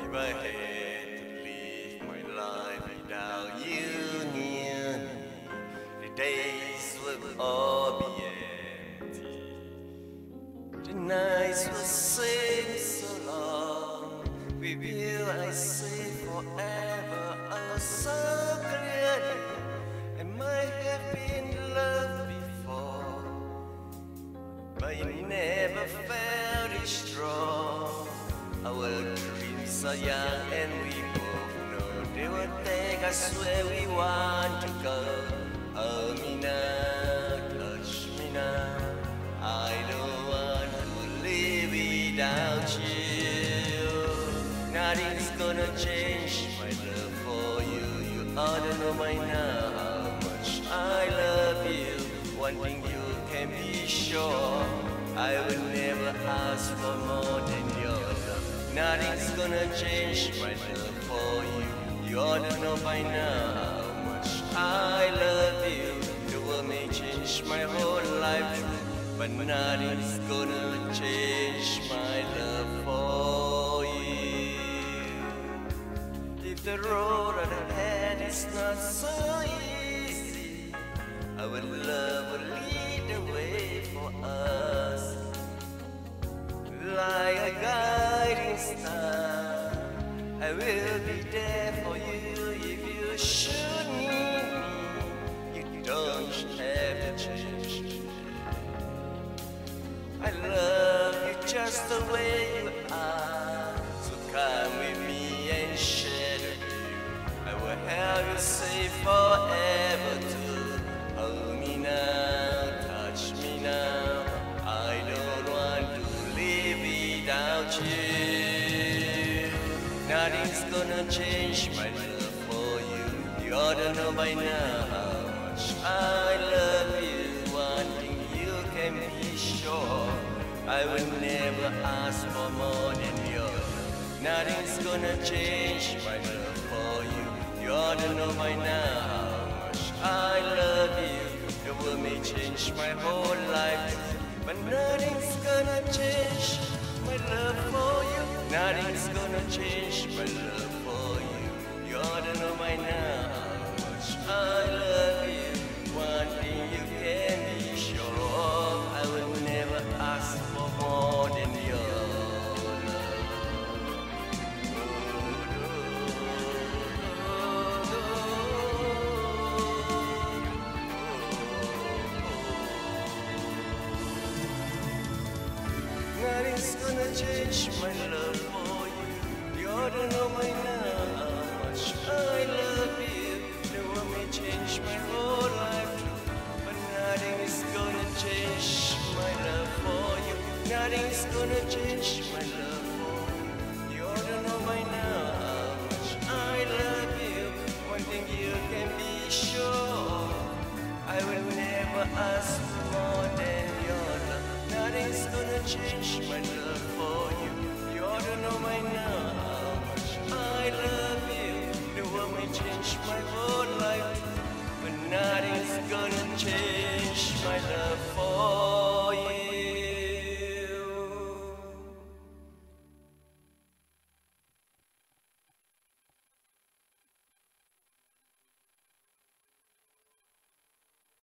If I had to live my life without you near me, the days would all be empty. The Are young and we both know they will take us where we want to go. Me now, touch me now. I don't want to live without you. Nothing's gonna change my love for you. You ought to know by now how much I love you. One thing you can be sure, I will never ask for more than your love. Nothing's gonna change my love for you. You ought to know by now how much I love you. The world may change my whole life, but nothing's gonna change my love for you. If the road ahead is not so easy, our love will lead the way will be there for you if you should need me. You don't have to change. I love you just the way you are. So come with me and share the view. I will have you safe forever too. Hold me now, touch me now. I don't want to live without you. Nothing's gonna change my love for you. You ought to know by now how much I love you. One thing you can be sure, I will never ask for more than your love. Nothing's gonna change my love for you. You ought to know by now how much I love you. The world may change my whole life, but nothing's gonna change Nothing's gonna change my love for you. You ought to know by now how much I love you. One thing you can be sure of, I will never ask for more than your Nothing's gonna change love wouldn't know much I love you. One change my whole life, but gonna change my love for you. Gonna change my love for you. You know much I love you. One thing you can be sure, I will never ask for more than your love. Nothing's gonna change my love for you. You ought to know my change my world.